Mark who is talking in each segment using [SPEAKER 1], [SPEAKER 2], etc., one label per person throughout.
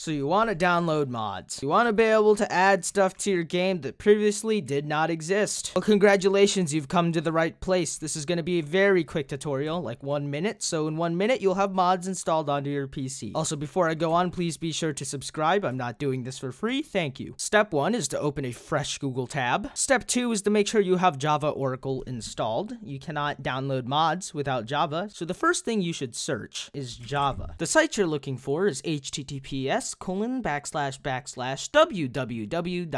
[SPEAKER 1] So you want to download mods. You want to be able to add stuff to your game that previously did not exist. Well, congratulations, you've come to the right place. This is going to be a very quick tutorial, like one minute. So in one minute, you'll have mods installed onto your PC. Also, before I go on, please be sure to subscribe. I'm not doing this for free. Thank you. Step one is to open a fresh Google tab. Step two is to make sure you have Java Oracle installed. You cannot download mods without Java. So the first thing you should search is Java. The site you're looking for is https colon backslash backslash www.java.com,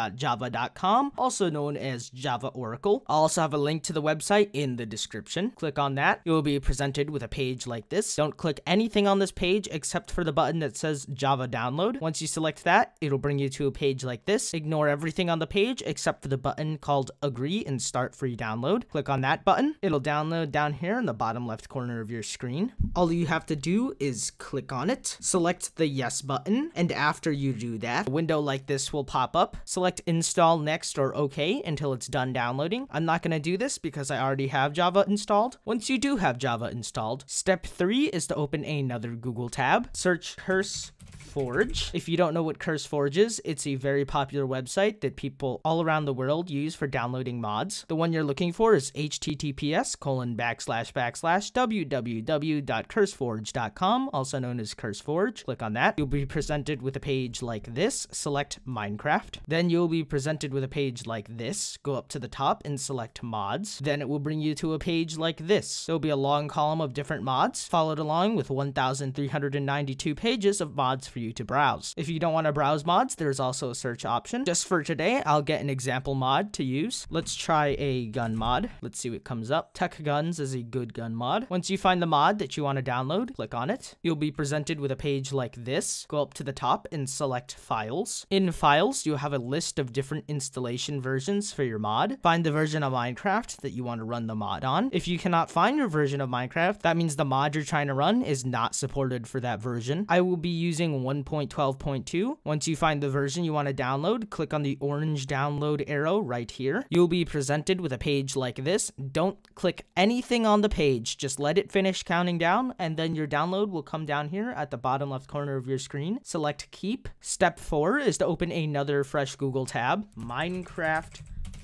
[SPEAKER 1] also known as Java Oracle. I'll also have a link to the website in the description. Click on that. You'll be presented with a page like this. Don't click anything on this page except for the button that says Java Download. Once you select that, it'll bring you to a page like this. Ignore everything on the page except for the button called Agree and Start Free Download. Click on that button. It'll download down here in the bottom left corner of your screen. All you have to do is click on it, select the Yes button, and after you do that, a window like this will pop up. Select install next or OK until it's done downloading. I'm not going to do this because I already have Java installed. Once you do have Java installed, step three is to open another Google tab. Search curse Forge. If you don't know what CurseForge is, it's a very popular website that people all around the world use for downloading mods. The one you're looking for is https colon backslash backslash www.curseforge.com, also known as Curse Forge. Click on that. You'll be presented with a page like this. Select Minecraft. Then you'll be presented with a page like this. Go up to the top and select mods. Then it will bring you to a page like this. There'll be a long column of different mods, followed along with 1,392 pages of mods for you to browse. If you don't want to browse mods, there's also a search option. Just for today, I'll get an example mod to use. Let's try a gun mod. Let's see what comes up. Tech Guns is a good gun mod. Once you find the mod that you want to download, click on it. You'll be presented with a page like this. Go up to the top and select Files. In Files, you have a list of different installation versions for your mod. Find the version of Minecraft that you want to run the mod on. If you cannot find your version of Minecraft, that means the mod you're trying to run is not supported for that version. I will be using 1.12.2. Once you find the version you want to download, click on the orange download arrow right here. You'll be presented with a page like this. Don't click anything on the page, just let it finish counting down, and then your download will come down here at the bottom left corner of your screen. Select Keep. Step 4 is to open another fresh Google tab, Minecraft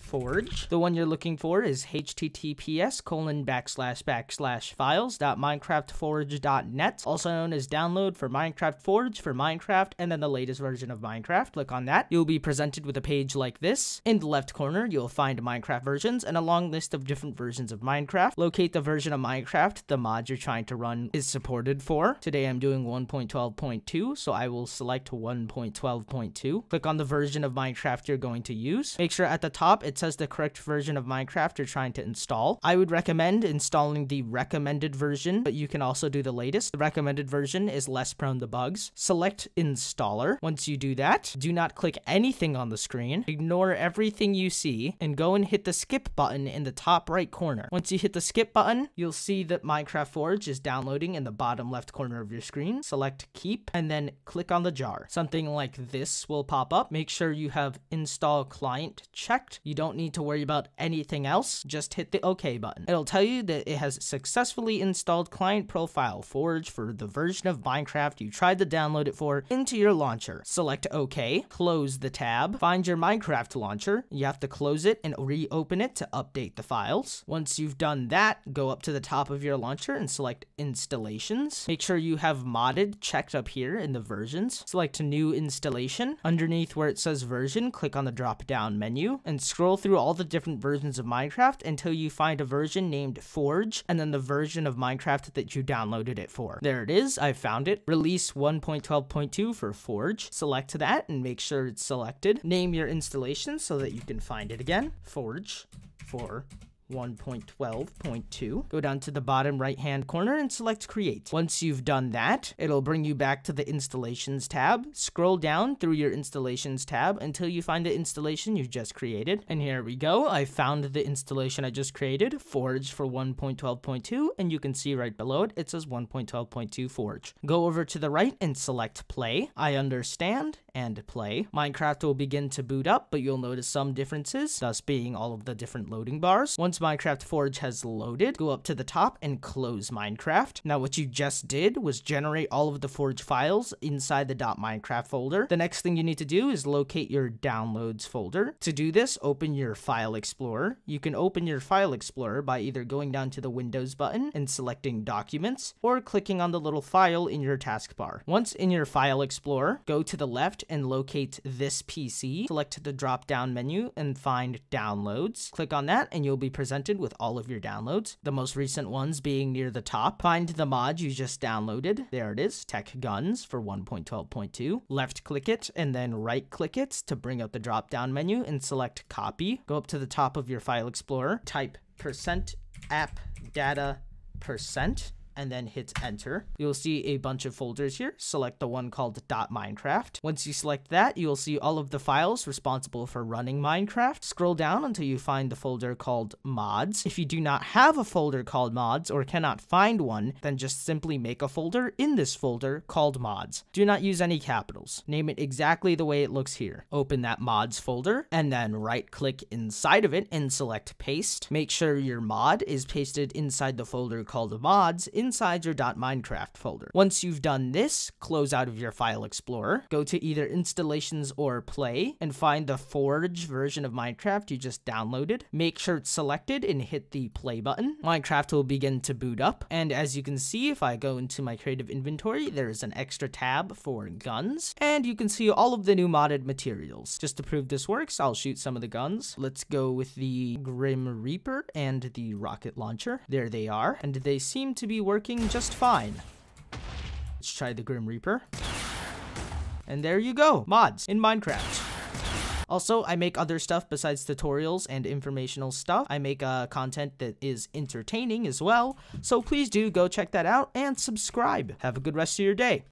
[SPEAKER 1] Forge. The one you're looking for is https colon backslash backslash files.minecraftforge.net, also known as download for Minecraft Forge for Minecraft, and then the latest version of Minecraft. Click on that. You'll be presented with a page like this. In the left corner, you'll find Minecraft versions and a long list of different versions of Minecraft. Locate the version of Minecraft the mod you're trying to run is supported for. Today I'm doing 1.12.2, so I will select 1.12.2. Click on the version of Minecraft you're going to use. Make sure at the top it says the correct version of Minecraft you're trying to install. I would recommend installing the recommended version, but you can also do the latest. The recommended version is less prone to bugs. Select installer. Once you do that, do not click anything on the screen. Ignore everything you see and go and hit the skip button in the top right corner. Once you hit the skip button, you'll see that Minecraft Forge is downloading in the bottom left corner of your screen. Select keep and then click on the jar. Something like this will pop up. Make sure you have install client checked. You don't don't need to worry about anything else, just hit the OK button. It'll tell you that it has successfully installed client profile Forge for the version of Minecraft you tried to download it for into your launcher. Select OK, close the tab, find your Minecraft launcher, you have to close it and reopen it to update the files. Once you've done that, go up to the top of your launcher and select installations. Make sure you have modded checked up here in the versions. Select new installation. Underneath where it says version, click on the drop down menu and scroll through all the different versions of Minecraft until you find a version named Forge and then the version of Minecraft that you downloaded it for. There it is, I found it. Release 1.12.2 for Forge. Select that and make sure it's selected. Name your installation so that you can find it again. Forge for 1.12.2. Go down to the bottom right hand corner and select create. Once you've done that, it'll bring you back to the installations tab. Scroll down through your installations tab until you find the installation you just created. And here we go. I found the installation I just created, Forge for 1.12.2, and you can see right below it, it says 1.12.2 Forge. Go over to the right and select play. I understand and play. Minecraft will begin to boot up, but you'll notice some differences, thus being all of the different loading bars. Once Once Minecraft Forge has loaded, go up to the top and close Minecraft. Now what you just did was generate all of the Forge files inside the .minecraft folder. The next thing you need to do is locate your downloads folder. To do this, open your File Explorer. You can open your File Explorer by either going down to the Windows button and selecting Documents, or clicking on the little file in your taskbar. Once in your File Explorer, go to the left and locate this PC. Select the drop-down menu and find Downloads. Click on that and you'll be presented with all of your downloads. The most recent ones being near the top. Find the mod you just downloaded. There it is, Tech Guns for 1.12.2. Left click it and then right click it to bring up the drop-down menu and select Copy. Go up to the top of your File Explorer, type percent app data percent and then hit enter. You'll see a bunch of folders here. Select the one called .minecraft. Once you select that, you'll see all of the files responsible for running Minecraft. Scroll down until you find the folder called mods. If you do not have a folder called mods or cannot find one, then just simply make a folder in this folder called mods. Do not use any capitals. Name it exactly the way it looks here. Open that mods folder and then right click inside of it and select paste. Make sure your mod is pasted inside the folder called mods in inside your .minecraft folder. Once you've done this, close out of your File Explorer, go to either Installations or Play, and find the Forge version of Minecraft you just downloaded. Make sure it's selected and hit the play button. Minecraft will begin to boot up, and as you can see, if I go into my creative inventory, there is an extra tab for guns, and you can see all of the new modded materials. Just to prove this works, I'll shoot some of the guns. Let's go with the Grim Reaper and the rocket launcher. There they are, and they seem to be working working just fine. Let's try the Grim Reaper. And there you go, mods in Minecraft. Also, I make other stuff besides tutorials and informational stuff. I make uh, content that is entertaining as well, so please do go check that out and subscribe. Have a good rest of your day.